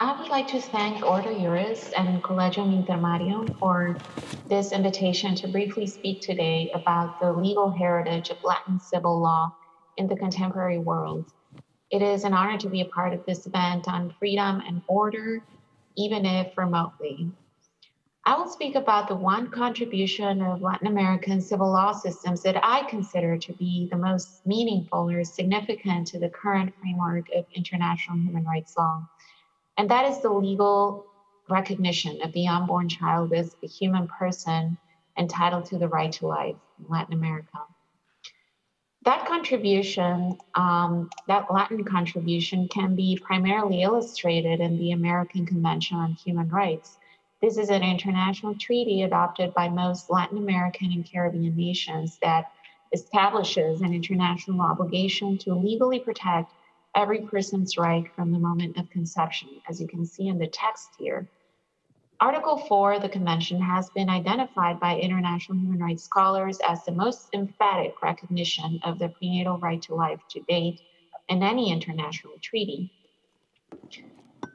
I would like to thank Ordo Iuris and Collegium Intermarium for this invitation to briefly speak today about the legal heritage of Latin civil law in the contemporary world. It is an honor to be a part of this event on freedom and order, even if remotely. I will speak about the one contribution of Latin American civil law systems that I consider to be the most meaningful or significant to the current framework of international human rights law. And that is the legal recognition of the unborn child as a human person entitled to the right to life in Latin America. That contribution, um, that Latin contribution, can be primarily illustrated in the American Convention on Human Rights this is an international treaty adopted by most Latin American and Caribbean nations that establishes an international obligation to legally protect every person's right from the moment of conception, as you can see in the text here. Article 4 of the Convention has been identified by international human rights scholars as the most emphatic recognition of the prenatal right to life to date in any international treaty.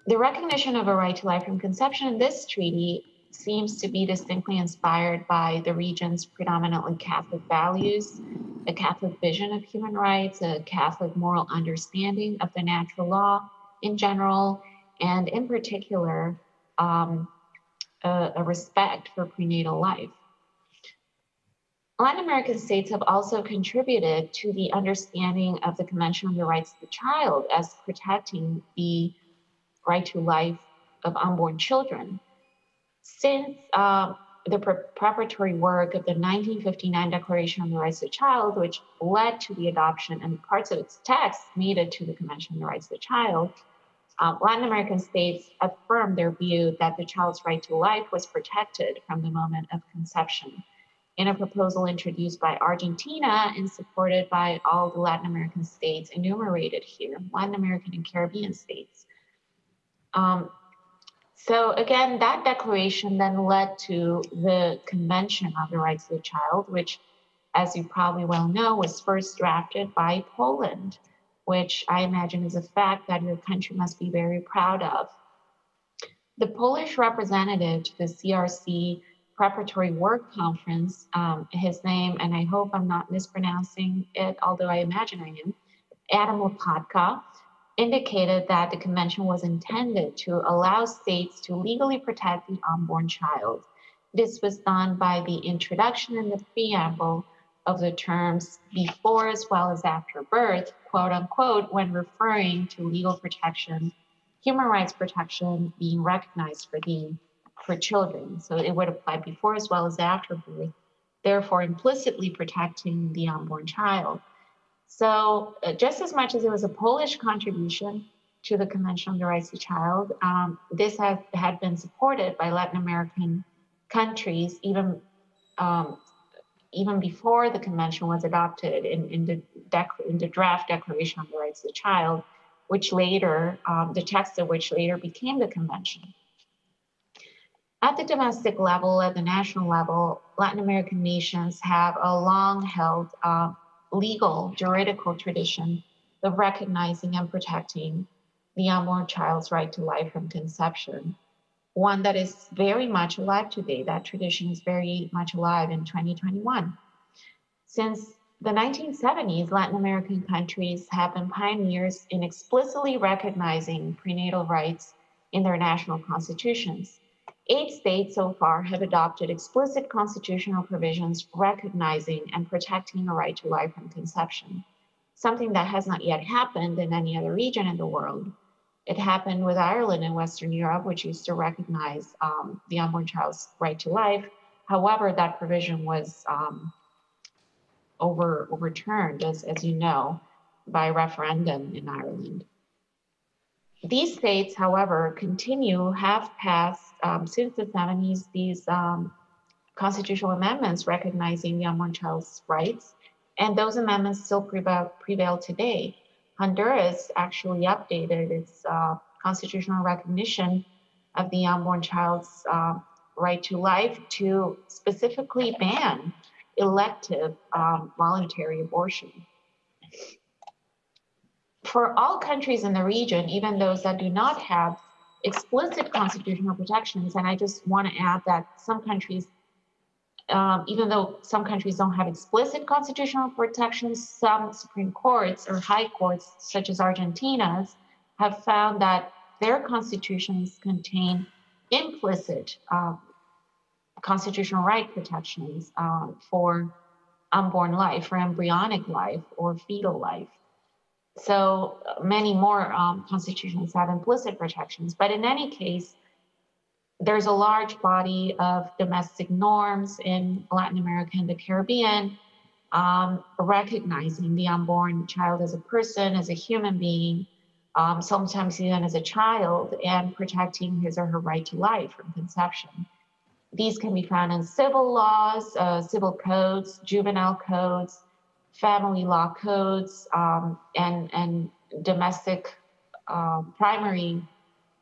The recognition of a right to life from conception in this treaty seems to be distinctly inspired by the region's predominantly Catholic values, a Catholic vision of human rights, a Catholic moral understanding of the natural law in general, and in particular, um, a, a respect for prenatal life. Latin American states have also contributed to the understanding of the Convention on the Rights of the Child as protecting the right to life of unborn children. Since uh, the pre- preparatory work of the 1959 Declaration on the Rights of the Child, which led to the adoption and parts of its text made it to the Convention on the Rights of the Child, um, Latin American states affirmed their view that the child's right to life was protected from the moment of conception. In a proposal introduced by Argentina and supported by all the Latin American states enumerated here, Latin American and Caribbean states, um, so again, that declaration then led to the Convention on the Rights of the Child, which, as you probably well know, was first drafted by Poland, which I imagine is a fact that your country must be very proud of. The Polish representative to the CRC Preparatory Work Conference, um, his name, and I hope I'm not mispronouncing it, although I imagine I am, Adam Lopatka, indicated that the convention was intended to allow states to legally protect the unborn child. This was done by the introduction in the preamble of the terms before as well as after birth, quote unquote, when referring to legal protection, human rights protection being recognized for the for children. So it would apply before as well as after birth, therefore implicitly protecting the unborn child. So uh, just as much as it was a Polish contribution to the Convention on the Rights of the Child, um, this has, had been supported by Latin American countries even um, even before the convention was adopted in, in, the, in the draft Declaration on the Rights of the Child, which later, um, the text of which later became the convention. At the domestic level, at the national level, Latin American nations have a long held uh, legal, juridical tradition of recognizing and protecting the unborn child's right to life from conception. One that is very much alive today. That tradition is very much alive in 2021. Since the 1970s, Latin American countries have been pioneers in explicitly recognizing prenatal rights in their national constitutions. Eight states so far have adopted explicit constitutional provisions recognizing and protecting a right to life from conception, something that has not yet happened in any other region in the world. It happened with Ireland in Western Europe, which used to recognize um, the unborn child's right to life. However, that provision was um, over, overturned, as, as you know, by referendum in Ireland. These states, however, continue, have passed um, since the 70s these um, constitutional amendments recognizing the unborn child's rights, and those amendments still prevail, prevail today. Honduras actually updated its uh, constitutional recognition of the unborn child's uh, right to life to specifically ban elective um, voluntary abortion for all countries in the region, even those that do not have explicit constitutional protections. And I just want to add that some countries, um, even though some countries don't have explicit constitutional protections, some Supreme Courts or high courts, such as Argentina's, have found that their constitutions contain implicit uh, constitutional right protections uh, for unborn life, for embryonic life, or fetal life. So uh, many more um, constitutions have implicit protections. But in any case, there's a large body of domestic norms in Latin America and the Caribbean, um, recognizing the unborn child as a person, as a human being, um, sometimes even as a child, and protecting his or her right to life from conception. These can be found in civil laws, uh, civil codes, juvenile codes, family law codes, um, and, and domestic uh, primary,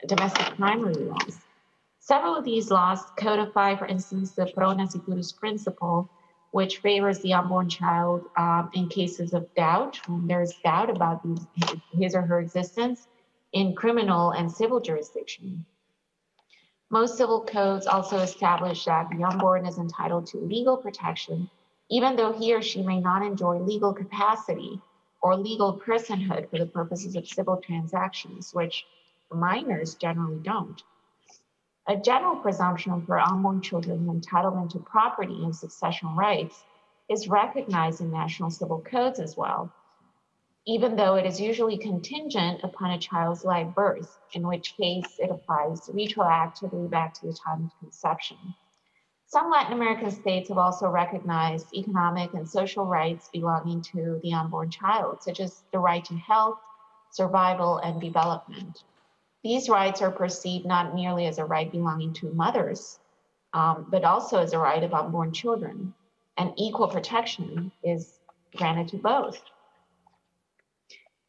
domestic primary laws. Several of these laws codify, for instance, the pro principle, which favors the unborn child um, in cases of doubt, when there's doubt about his, his or her existence in criminal and civil jurisdiction. Most civil codes also establish that the unborn is entitled to legal protection, even though he or she may not enjoy legal capacity or legal personhood for the purposes of civil transactions, which minors generally don't. A general presumption for unborn children's entitlement to property and succession rights is recognized in national civil codes as well, even though it is usually contingent upon a child's live birth, in which case it applies retroactively back to the time of conception. Some Latin American states have also recognized economic and social rights belonging to the unborn child, such as the right to health, survival, and development. These rights are perceived not merely as a right belonging to mothers, um, but also as a right of unborn children, and equal protection is granted to both.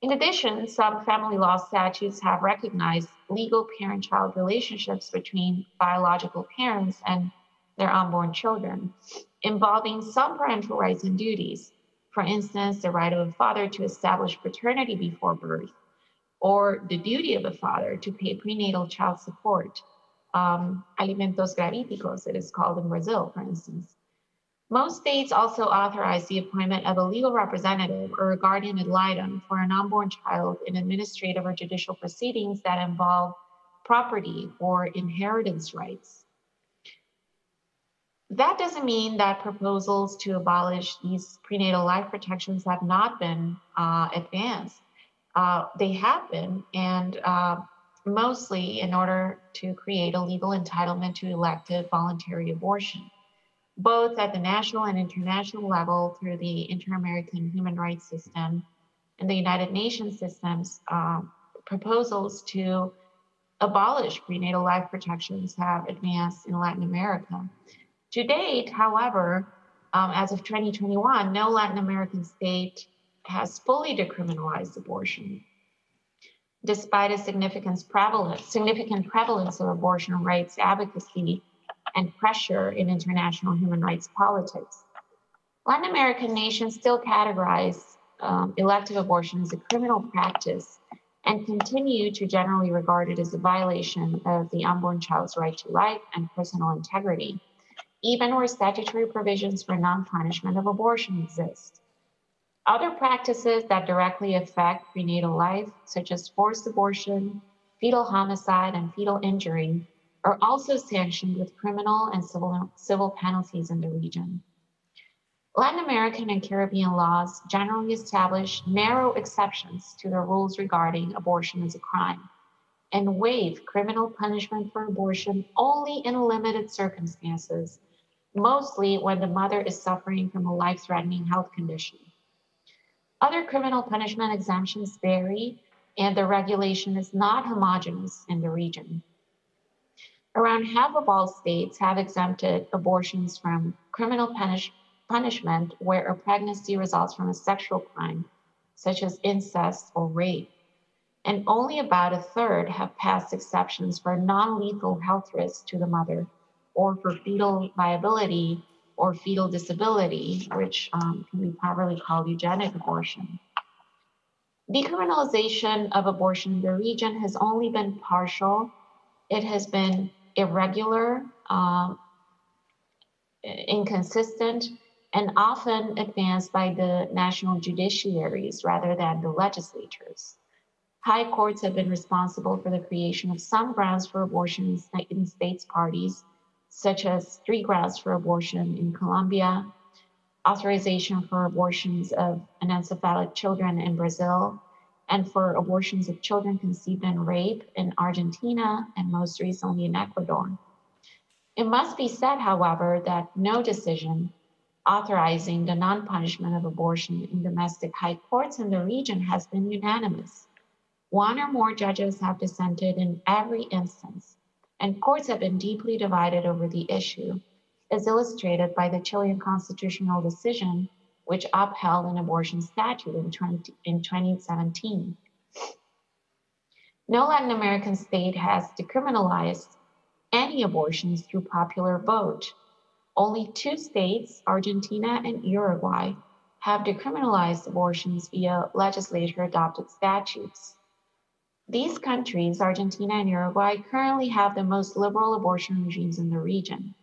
In addition, some family law statutes have recognized legal parent child relationships between biological parents and their unborn children, involving some parental rights and duties. For instance, the right of a father to establish paternity before birth, or the duty of a father to pay prenatal child support, um, alimentos gravídicos, it is called in Brazil, for instance. Most states also authorize the appointment of a legal representative or a guardian ad litem for an unborn child in administrative or judicial proceedings that involve property or inheritance rights. That doesn't mean that proposals to abolish these prenatal life protections have not been uh, advanced. Uh, they have been, and uh, mostly in order to create a legal entitlement to elective voluntary abortion both at the national and international level through the Inter-American Human Rights System and the United Nations systems, uh, proposals to abolish prenatal life protections have advanced in Latin America. To date, however, um, as of 2021, no Latin American state has fully decriminalized abortion. Despite a significant prevalence, significant prevalence of abortion rights advocacy and pressure in international human rights politics. Latin American nations still categorize um, elective abortion as a criminal practice and continue to generally regard it as a violation of the unborn child's right to life and personal integrity, even where statutory provisions for non punishment of abortion exist. Other practices that directly affect prenatal life, such as forced abortion, fetal homicide, and fetal injury, are also sanctioned with criminal and civil, civil penalties in the region. Latin American and Caribbean laws generally establish narrow exceptions to the rules regarding abortion as a crime and waive criminal punishment for abortion only in limited circumstances, mostly when the mother is suffering from a life threatening health condition. Other criminal punishment exemptions vary, and the regulation is not homogenous in the region. Around half of all states have exempted abortions from criminal punish- punishment where a pregnancy results from a sexual crime, such as incest or rape. And only about a third have passed exceptions for non lethal health risks to the mother or for fetal viability or fetal disability, which um, can be properly called eugenic abortion. Decriminalization of abortion in the region has only been partial it has been irregular, um, inconsistent, and often advanced by the national judiciaries rather than the legislatures. High courts have been responsible for the creation of some grounds for abortion in states parties, such as three grounds for abortion in Colombia, authorization for abortions of anencephalic children in Brazil, and for abortions of children conceived in rape in Argentina, and most recently in Ecuador. It must be said, however, that no decision authorizing the non punishment of abortion in domestic high courts in the region has been unanimous. One or more judges have dissented in every instance, and courts have been deeply divided over the issue, as illustrated by the Chilean constitutional decision, which upheld an abortion statute in, 20, in 2017. No Latin American state has decriminalized any abortions through popular vote. Only two states, Argentina and Uruguay, have decriminalized abortions via legislature adopted statutes. These countries, Argentina and Uruguay, currently have the most liberal abortion regimes in the region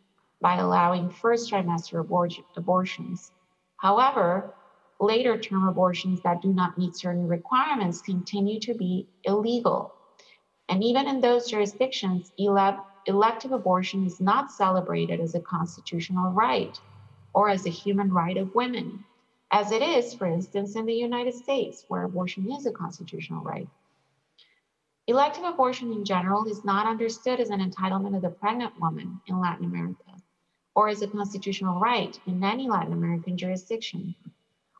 by allowing first trimester abor- abortions. However, later term abortions that do not meet certain requirements continue to be illegal. And even in those jurisdictions, ele- elective abortion is not celebrated as a constitutional right or as a human right of women, as it is, for instance, in the United States, where abortion is a constitutional right. Elective abortion in general is not understood as an entitlement of the pregnant woman in Latin America or as a constitutional right in any Latin American jurisdiction.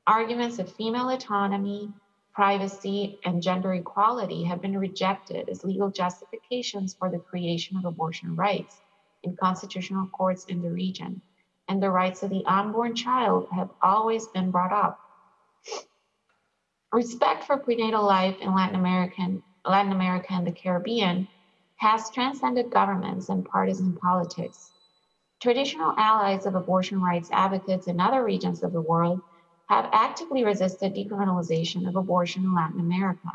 Arguments of female autonomy, privacy, and gender equality have been rejected as legal justifications for the creation of abortion rights in constitutional courts in the region, and the rights of the unborn child have always been brought up. Respect for prenatal life in Latin American Latin America and the Caribbean has transcended governments and partisan politics. Traditional allies of abortion rights advocates in other regions of the world have actively resisted decriminalization of abortion in Latin America.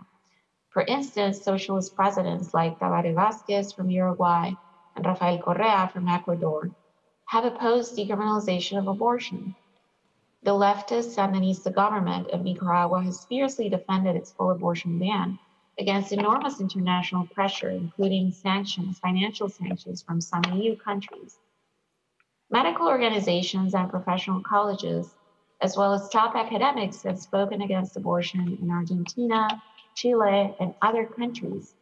For instance, socialist presidents like Tabaré Vázquez from Uruguay and Rafael Correa from Ecuador have opposed decriminalization of abortion. The leftist Sandinista government of Nicaragua has fiercely defended its full abortion ban against enormous international pressure, including sanctions, financial sanctions from some EU countries. Medical organizations and professional colleges, as well as top academics, have spoken against abortion in Argentina, Chile, and other countries,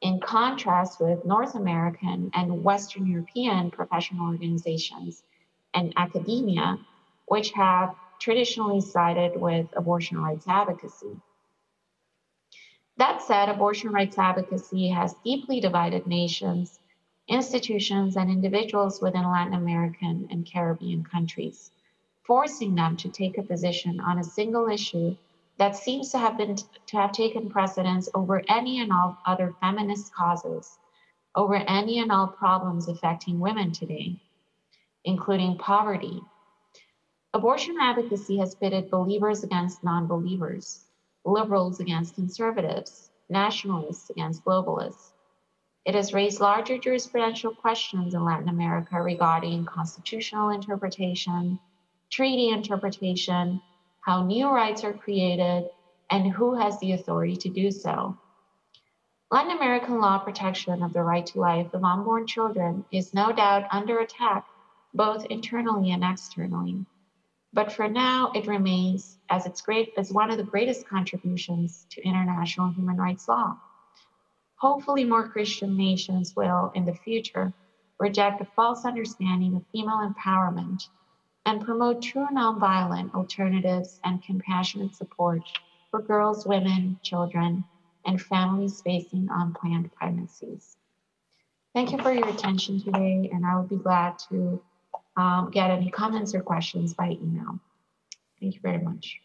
in contrast with North American and Western European professional organizations and academia, which have traditionally sided with abortion rights advocacy. That said, abortion rights advocacy has deeply divided nations, institutions, and individuals within Latin American and Caribbean countries, forcing them to take a position on a single issue that seems to have been to have taken precedence over any and all other feminist causes, over any and all problems affecting women today, including poverty. Abortion advocacy has pitted believers against non-believers liberals against conservatives, nationalists against globalists. It has raised larger jurisprudential questions in Latin America regarding constitutional interpretation, treaty interpretation, how new rights are created, and who has the authority to do so. Latin American law protection of the right to life of unborn children is no doubt under attack, both internally and externally. But for now, it remains as its great as one of the greatest contributions to international human rights law. Hopefully, more Christian nations will, in the future, reject a false understanding of female empowerment and promote true nonviolent alternatives and compassionate support for girls, women, children, and families facing unplanned pregnancies. Thank you for your attention today, and I will be glad to um, get any comments or questions by email. Thank you very much.